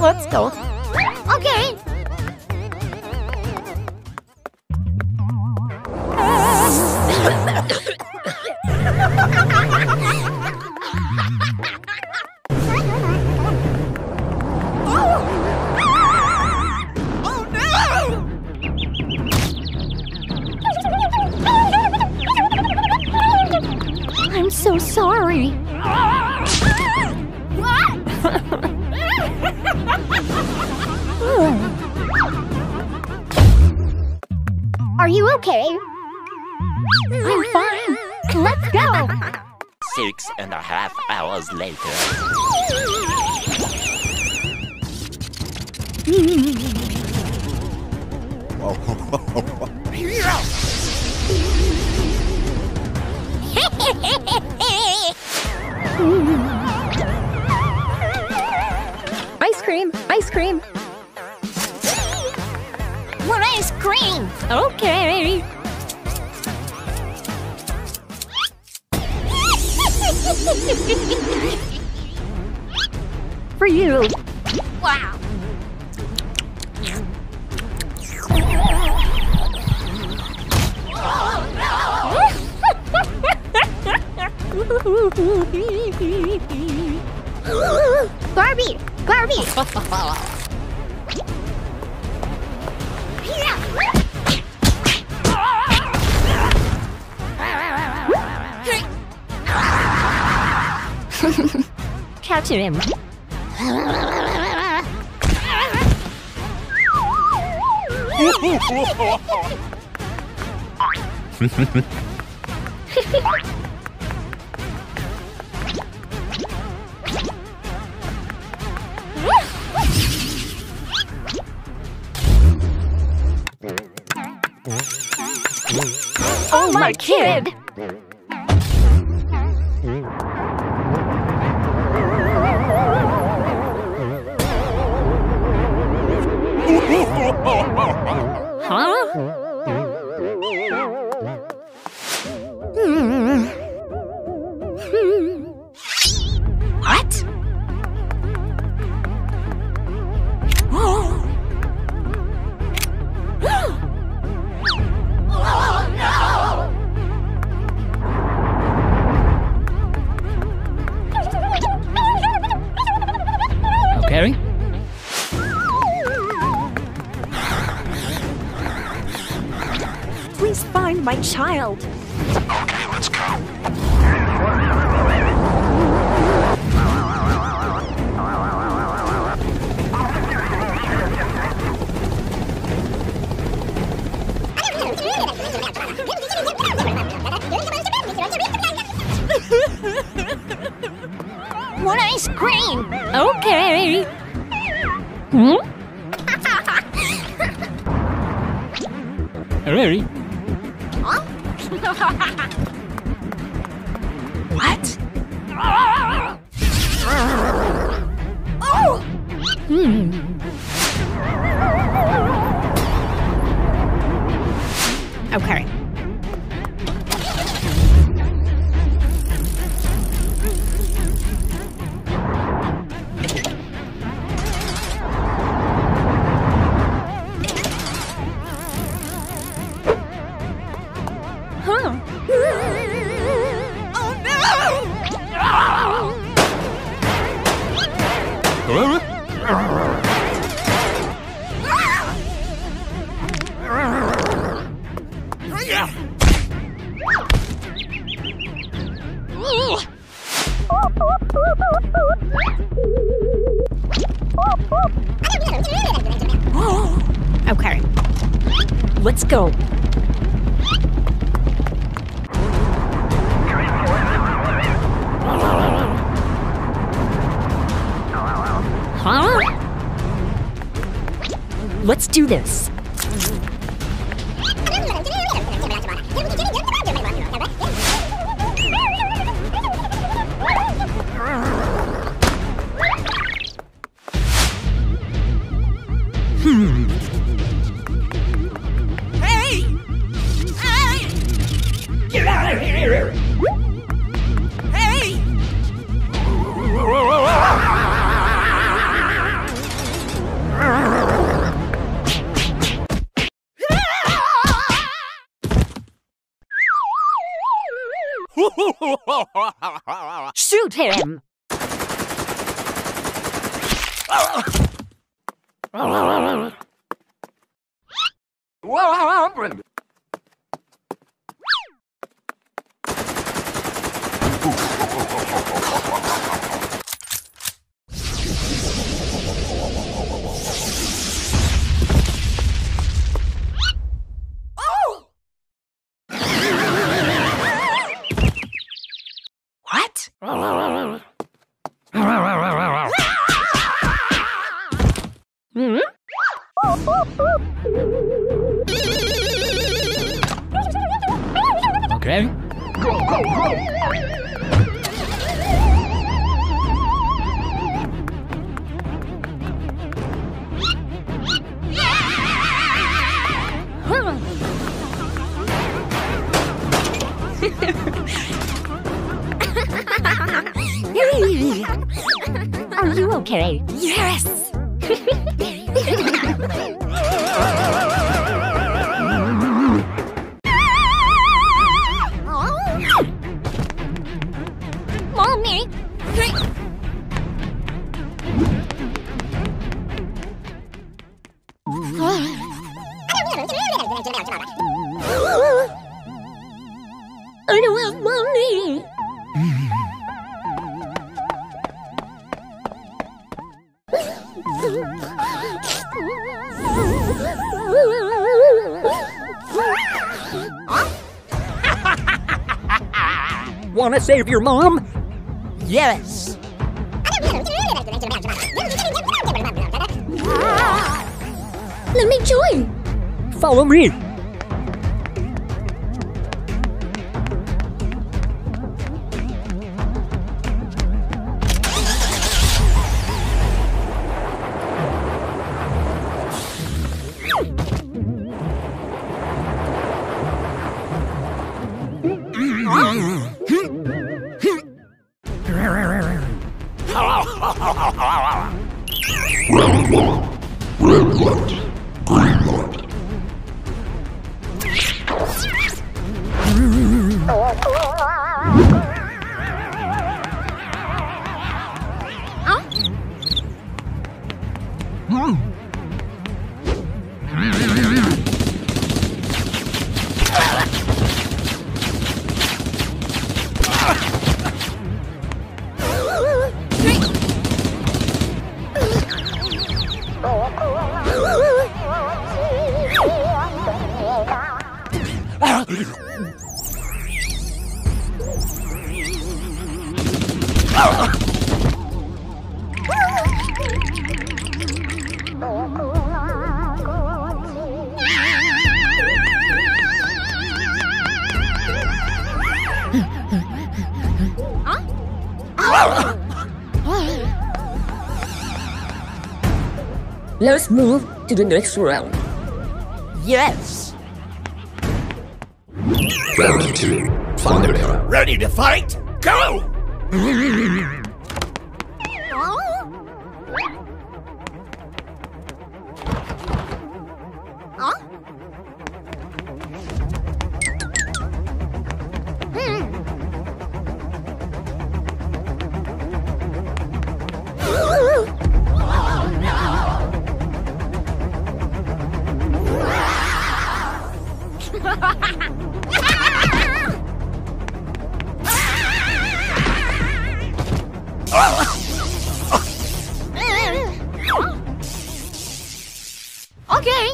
Let's go. Okay? I'm fine. Let's go. Six and a half hours later. Ice cream. Ice cream. Ice cream! Okay. For you. wow! Barbie! Barbie! Catch him. Oh, my kid! Uh, uh, uh, uh. My child. Okay, let's go. More ice cream! Okay. Hmm? Ready? What? Hmm. Okay. Let's go. Let's do this. Shoot him! Okay. Go, go, go! Are you okay? Yes. I money. Wanna save your mom? Yes. Let me join. Follow me. Let's move to the next round. Yes. Round two. Thunder. Ready to fight? Go! Okay.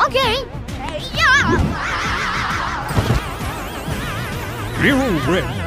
Okay. You win.